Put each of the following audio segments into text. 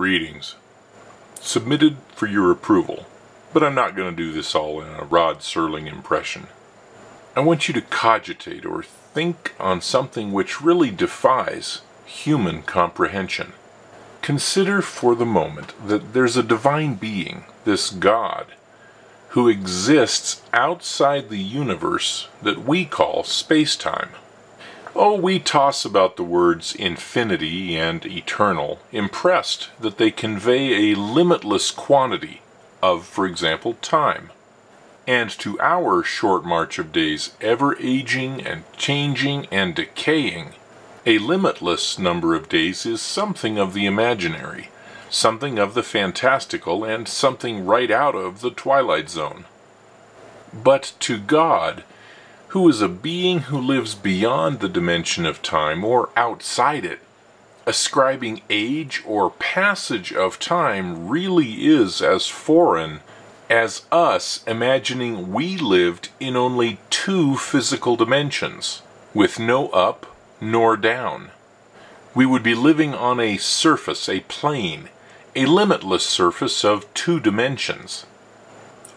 Greetings. Submitted for your approval, but I'm not going to do this all in a Rod Serling impression. I want you to cogitate or think on something which really defies human comprehension. Consider for the moment that there's a divine being, this God, who exists outside the universe that we call space-time. Oh, we toss about the words infinity and eternal, impressed that they convey a limitless quantity of, for example, time. And to our short march of days, ever aging and changing and decaying, a limitless number of days is something of the imaginary, something of the fantastical, and something right out of the Twilight Zone. But to God, who is a being who lives beyond the dimension of time or outside it. Ascribing age or passage of time really is as foreign as us imagining we lived in only two physical dimensions, with no up nor down. We would be living on a surface, a plane, a limitless surface of two dimensions.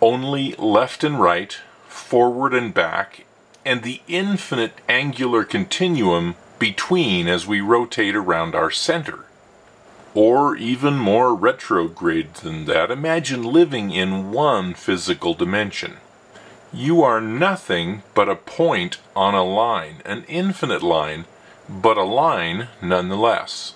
Only left and right, forward and back, and the infinite angular continuum between as we rotate around our center. Or even more retrograde than that, imagine living in one physical dimension. You are nothing but a point on a line, an infinite line, but a line nonetheless.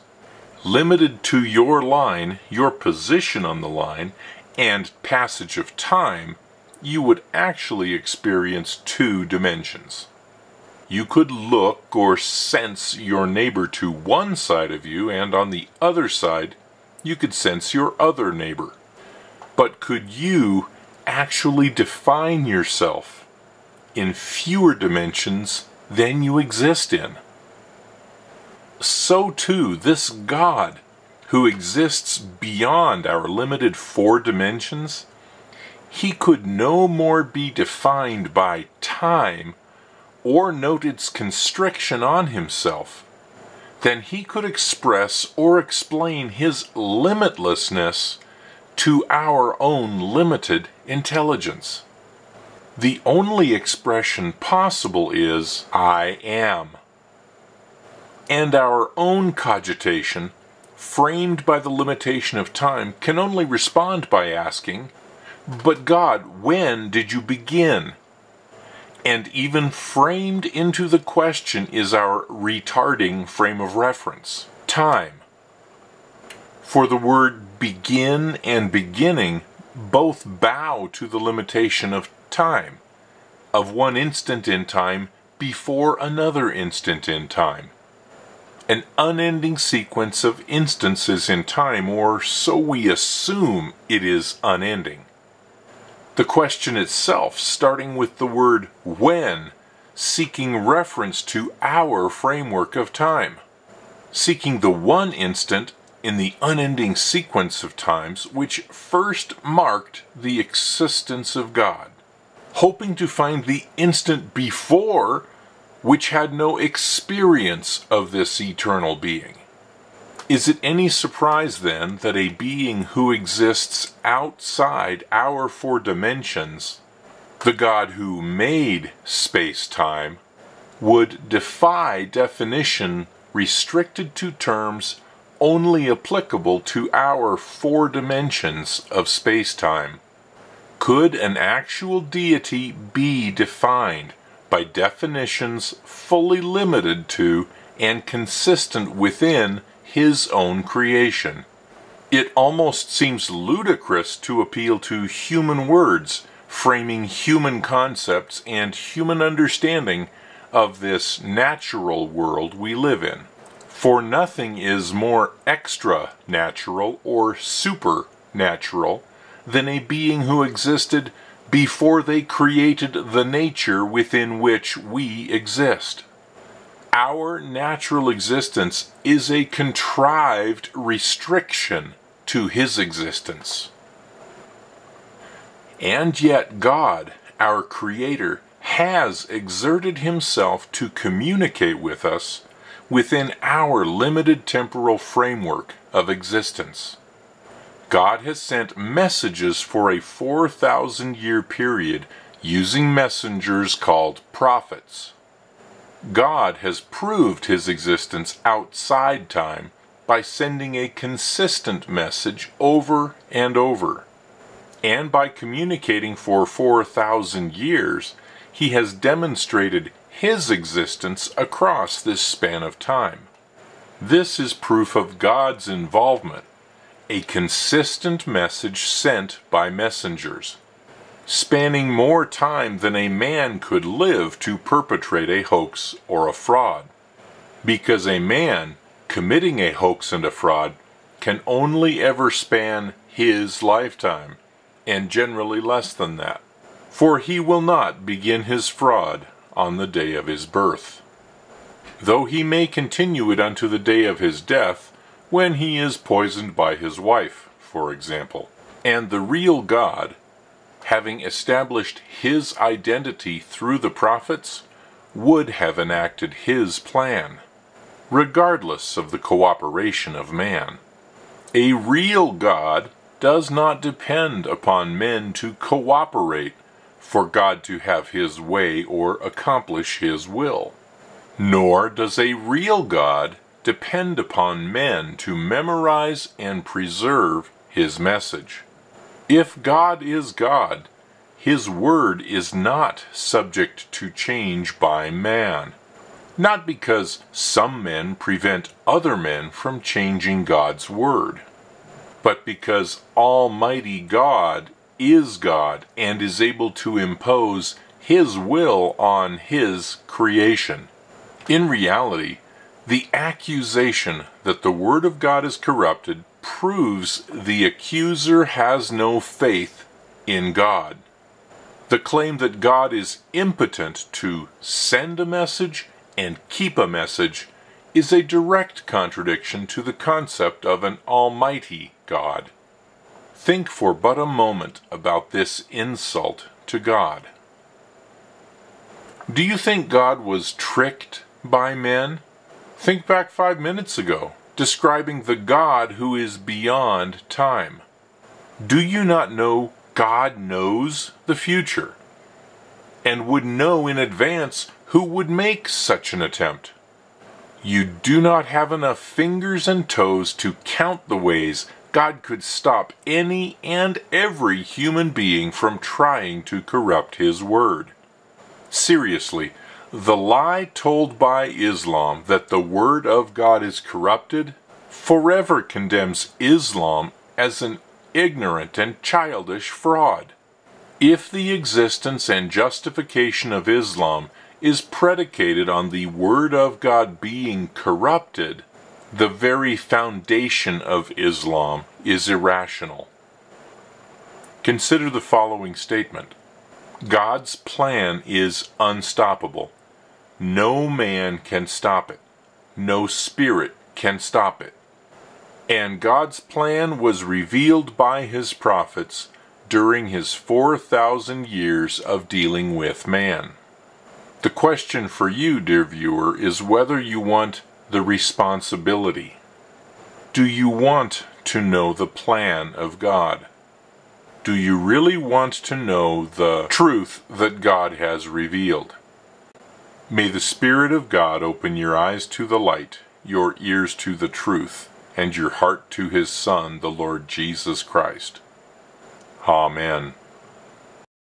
Limited to your line, your position on the line, and passage of time, you would actually experience two dimensions. You could look or sense your neighbor to one side of you, and on the other side, you could sense your other neighbor. But could you actually define yourself in fewer dimensions than you exist in? So too, this God, who exists beyond our limited four dimensions, he could no more be defined by time or note its constriction on himself than he could express or explain his limitlessness to our own limited intelligence. The only expression possible is, I am. And our own cogitation, framed by the limitation of time, can only respond by asking, but God, when did you begin? And even framed into the question is our retarding frame of reference time. For the word begin and beginning both bow to the limitation of time, of one instant in time before another instant in time. An unending sequence of instances in time, or so we assume it is unending. The question itself, starting with the word when, seeking reference to our framework of time, seeking the one instant in the unending sequence of times which first marked the existence of God, hoping to find the instant before which had no experience of this eternal being. Is it any surprise then that a being who exists outside our four dimensions, the God who made space time, would defy definition restricted to terms only applicable to our four dimensions of space time? Could an actual deity be defined by definitions fully limited to and consistent within his own creation. It almost seems ludicrous to appeal to human words, framing human concepts and human understanding of this natural world we live in. For nothing is more extra natural or supernatural than a being who existed before they created the nature within which we exist. Our natural existence is a contrived restriction to His existence. And yet, God, our Creator, has exerted Himself to communicate with us within our limited temporal framework of existence. God has sent messages for a 4,000 year period using messengers called prophets. God has proved his existence outside time by sending a consistent message over and over. And by communicating for 4,000 years, he has demonstrated his existence across this span of time. This is proof of God's involvement, a consistent message sent by messengers, spanning more time than a man could live to perpetrate a hoax or a fraud. Because a man committing a hoax and a fraud can only ever span his lifetime, and generally less than that. For he will not begin his fraud on the day of his birth though he may continue it unto the day of his death, when he is poisoned by his wife, for example. And the real God, having established his identity through the prophets, would have enacted his plan, regardless of the cooperation of man. A real God does not depend upon men to cooperate for God to have his way or accomplish his will. Nor does a real God depend upon men to memorize and preserve his message. If God is God, his word is not subject to change by man. Not because some men prevent other men from changing God's word, but because Almighty God is God and is able to impose his will on his creation. In reality, the accusation that the Word of God is corrupted proves the accuser has no faith in God. The claim that God is impotent to send a message and keep a message is a direct contradiction to the concept of an almighty God. Think for but a moment about this insult to God. Do you think God was tricked by men? Think back five minutes ago, describing the God who is beyond time. Do you not know God knows the future? And would know in advance who would make such an attempt? You do not have enough fingers and toes to count the ways God could stop any and every human being from trying to corrupt His Word. Seriously, the lie told by Islam that the Word of God is corrupted forever condemns Islam as an ignorant and childish fraud. If the existence and justification of Islam is predicated on the Word of God being corrupted, the very foundation of Islam is irrational. Consider the following statement God's plan is unstoppable. No man can stop it. No spirit can stop it. And God's plan was revealed by his prophets during his 4,000 years of dealing with man. The question for you, dear viewer, is whether you want the responsibility. Do you want to know the plan of God? Do you really want to know the truth that God has revealed? May the Spirit of God open your eyes to the light, your ears to the truth, and your heart to His Son, the Lord Jesus Christ. Amen.